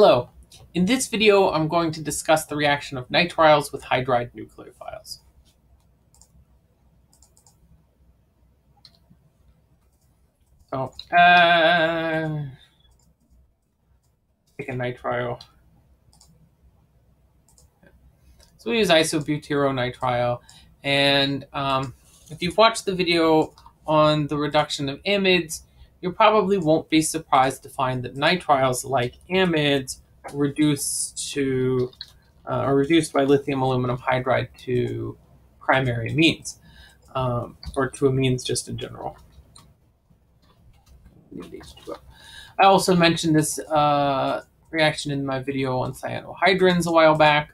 Hello. In this video, I'm going to discuss the reaction of nitriles with hydride nucleophiles. So, uh, take a nitrile. So we use isobutyronitrile. And um, if you've watched the video on the reduction of amides, you probably won't be surprised to find that nitriles, like amides, reduce to uh, are reduced by lithium aluminum hydride to primary amines, um, or to amines just in general. I also mentioned this uh, reaction in my video on cyanohydrins a while back.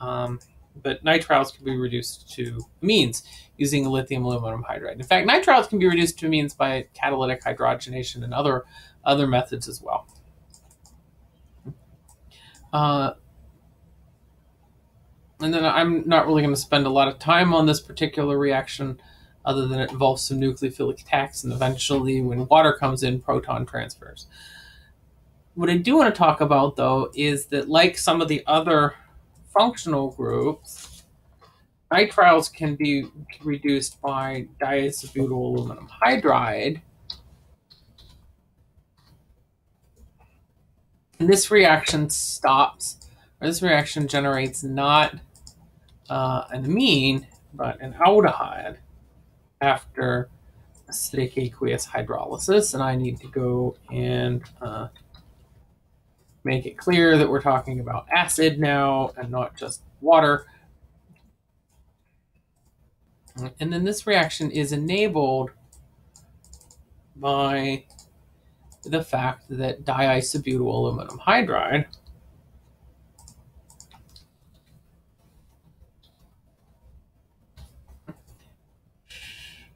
Um, but nitriles can be reduced to amines using lithium aluminum hydride. In fact, nitriles can be reduced to amines by catalytic hydrogenation and other other methods as well. Uh, and then I'm not really going to spend a lot of time on this particular reaction other than it involves some nucleophilic attacks and eventually when water comes in, proton transfers. What I do want to talk about though is that like some of the other functional groups, nitriles can be reduced by diisobutyl aluminum hydride. And this reaction stops, or this reaction generates not uh, an amine, but an aldehyde after acidic aqueous hydrolysis. And I need to go and uh, make it clear that we're talking about acid now and not just water. And then this reaction is enabled by the fact that diisobutyl aluminum hydride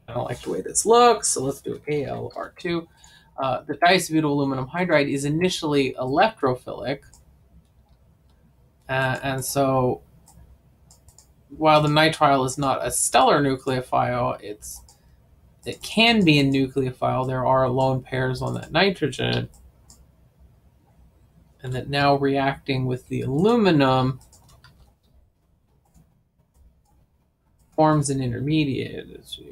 I don't like the way this looks, so let's do ALR2 uh, the diisobutyl aluminum hydride is initially electrophilic. Uh, and so while the nitrile is not a stellar nucleophile, it's it can be a nucleophile. There are lone pairs on that nitrogen. And that now reacting with the aluminum forms an intermediate.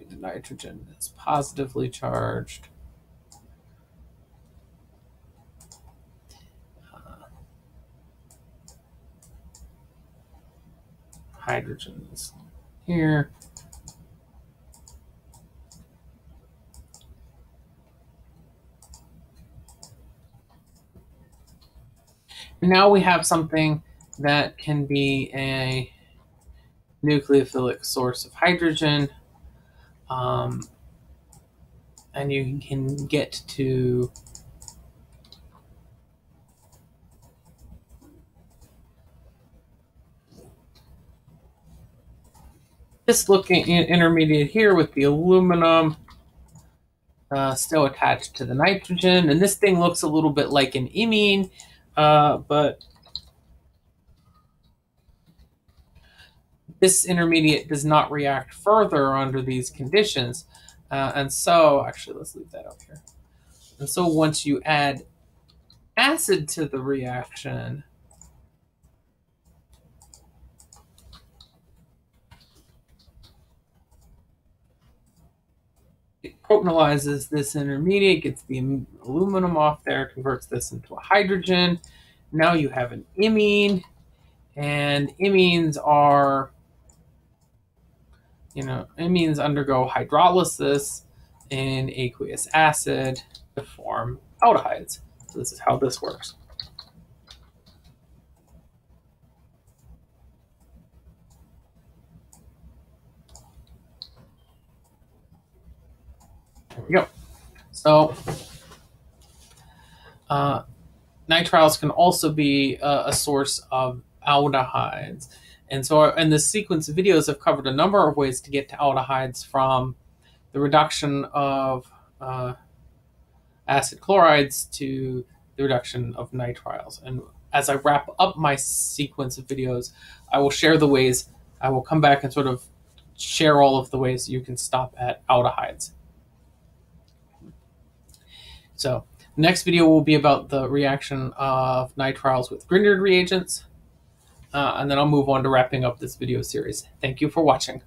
The nitrogen is positively charged. Hydrogens here. And now we have something that can be a nucleophilic source of hydrogen. Um, and you can get to this looking intermediate here with the aluminum uh, still attached to the nitrogen. And this thing looks a little bit like an imine, uh, but this intermediate does not react further under these conditions. Uh, and so, actually, let's leave that up here. And so once you add acid to the reaction, protonolyzes this intermediate, gets the aluminum off there, converts this into a hydrogen. Now you have an imine, and imines are, you know, imines undergo hydrolysis in aqueous acid to form aldehydes. So this is how this works. We go. So uh, nitriles can also be a, a, source of aldehydes. And so in this sequence of videos, I've covered a number of ways to get to aldehydes from the reduction of uh, acid chlorides to the reduction of nitriles. And as I wrap up my sequence of videos, I will share the ways, I will come back and sort of share all of the ways you can stop at aldehydes. So Next video will be about the reaction of nitriles with Grignard reagents. Uh, and then I'll move on to wrapping up this video series. Thank you for watching.